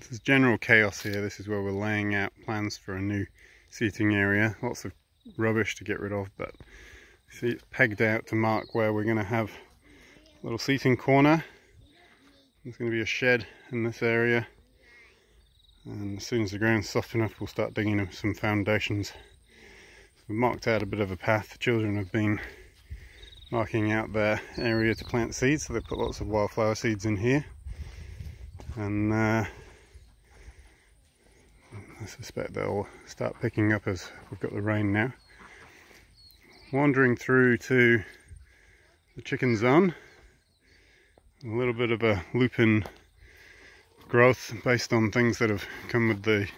This is general chaos here. This is where we're laying out plans for a new seating area. Lots of rubbish to get rid of, but see it's pegged out to mark where we're going to have a little seating corner. There's going to be a shed in this area. And as soon as the ground's soft enough, we'll start digging some foundations. So we've marked out a bit of a path. The children have been marking out their area to plant seeds, so they've put lots of wildflower seeds in here. And uh, I suspect they'll start picking up as we've got the rain now. Wandering through to the chicken zone. A little bit of a lupin growth based on things that have come with the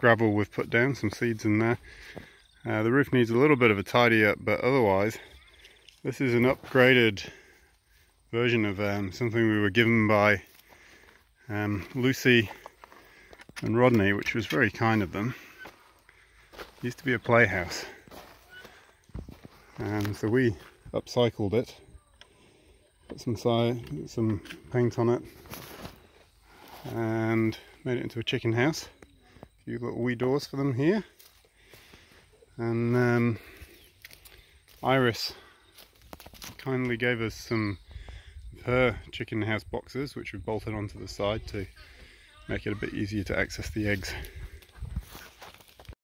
gravel we've put down, some seeds in there. Uh, the roof needs a little bit of a tidy up, but otherwise, this is an upgraded version of um, something we were given by um, Lucy and Rodney, which was very kind of them. Used to be a playhouse. And so we upcycled it, put some some paint on it, and made it into a chicken house. A few little wee doors for them here. And um, Iris kindly gave us some her chicken house boxes, which we've bolted onto the side to make it a bit easier to access the eggs.